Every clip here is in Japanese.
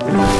You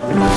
Mm.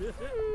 you